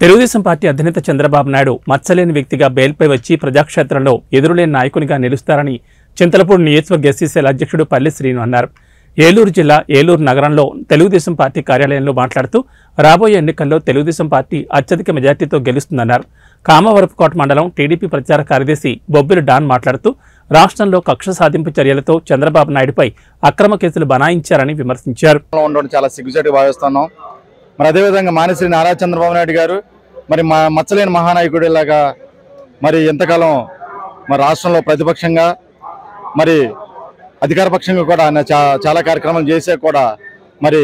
Telugu Desam party అధినేత చంద్రబాబు నాయుడు మచ్చలేని వ్యక్తిగా బెయిల్పై వచ్చి ప్రజాక్షేత్రంలో ఎదురులేని నాయకునిగా నిలుస్తారని చింతలపూడి నియోజకవర్గ ఎస్సీసీల అధ్యక్షుడు పల్లి శ్రీను అన్నారు. ఏలూరు జిల్లా ఏలూరు నగరంలో తెలుగుదేశం పార్టీ కార్యాలయంలో మాట్లాడుతూ రాబోయే ఎన్నికల్లో తెలుగుదేశం పార్టీ అత్యధిక మెజార్టీతో గెలుస్తుందన్నారు. కామవరపుకోట మండలం టీడీపీ ప్రచార కార్యదర్శి బొబ్బిలి డాన్ మాట్లాడుతూ రాష్ట్రంలో కక్ష సాధింపు చర్యలతో చంద్రబాబు నాయుడుపై అక్రమ కేసులు బనాయించారని విమర్శించారు. ఉండడం చాలా సిగ్గుచేటు భావిస్తున్నాం. మరి అదేవిధంగా మానశ్రీ నారా చంద్రబాబు నాయుడు గారు మరి మా మచ్చలేని మహానాయకుడు ఇలాగా మరి ఎంతకాలం మరి రాష్ట్రంలో ప్రతిపక్షంగా మరి అధికార పక్షంగా కూడా ఆయన చాలా కార్యక్రమాలు చేసే కూడా మరి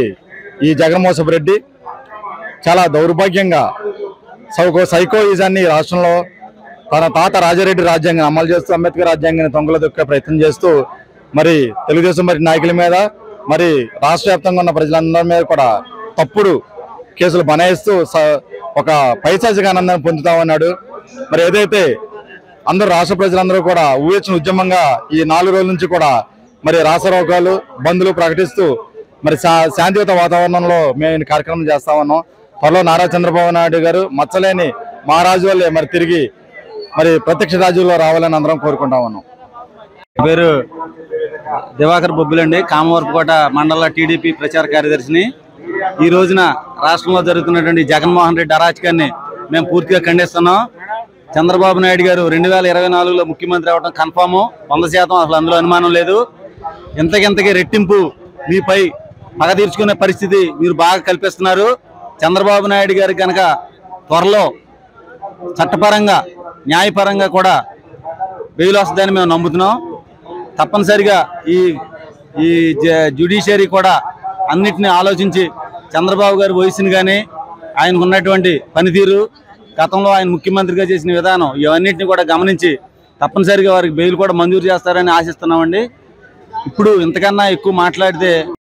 ఈ జగన్మోహన్ రెడ్డి చాలా దౌర్భాగ్యంగా సైకో సైకోయిజాన్ని రాష్ట్రంలో తన తాత రాజారెడ్డి రాజ్యాంగాన్ని అమలు చేస్తూ అంబేద్కర్ రాజ్యాంగాన్ని తొంగల దొక్కే ప్రయత్నం చేస్తూ మరి తెలుగుదేశం మరి నాయకుల మీద మరి రాష్ట్ర వ్యాప్తంగా ఉన్న ప్రజలందరి మీద కూడా తప్పుడు కేసులు బనాయిస్తూ స- ఒక పైశాచిక ఆనందాన్ని పొందుతామన్నాడు. మరి ఏదైతే అందరూ రాష్ట్ర ప్రజలందరూ కూడా ఊహించిన ఉద్యమంగా ఈ నాలుగు రోజుల నుంచి కూడా మరి రాసరోగాలు బంధులు ప్రకటిస్తూ మరి శా- శాంతియుత వాతావరణంలో మేము ఈ కార్యక్రమం చేస్తా ఉన్నాం. త్వరలో నారా చంద్రబాబు నాయుడు గారు మచ్చలేని మహారాజు వల్లే మరి తిరిగి మరి ప్రత్యక్ష రాజుల్లో రావాలని అందరం కోరుకుంటా ఉన్నాం. పేరు దివాకర్ బొబ్బులండి. కామవరపుకోట మండల టీడీపీ ప్రచార కార్యదర్శిని. ఈ రోజున రాష్ట్రంలో జరుగుతున్నటువంటి జగన్మోహన్ రెడ్డి అరాచకాన్ని మేము పూర్తిగా ఖండిస్తున్నాం. చంద్రబాబు నాయుడు గారు రెండు వేల ఇరవై నాలుగులో ముఖ్యమంత్రి అవ్వడం కన్ఫాము. వంద శాతం అసలు అందులో అనుమానం లేదు. ఇంతకింతకి రెట్టింపు మీపై పగ తీర్చుకునే పరిస్థితి మీరు బాగా కల్పిస్తున్నారు. చంద్రబాబు నాయుడు గారికి కనుక త్వరలో చట్టపరంగా న్యాయపరంగా కూడా బెయిల్ వస్తుందని మేము నమ్ముతున్నాం. తప్పనిసరిగా ఈ ఈ జ- జ్యుడిషియరీ కూడా అన్నిటిని ఆలోచించి చంద్రబాబు గారి వయసును కానీ ఆయనకు ఉన్నటువంటి పనితీరు గతంలో ఆయన ముఖ్యమంత్రిగా చేసిన విధానం ఇవన్నిటిని కూడా గమనించి తప్పనిసరిగా వారికి బెయిల్ కూడా మంజూరు చేస్తారని ఆశిస్తున్నామండి. ఇప్పుడు ఇంతకన్నా ఎక్కువ మాట్లాడితే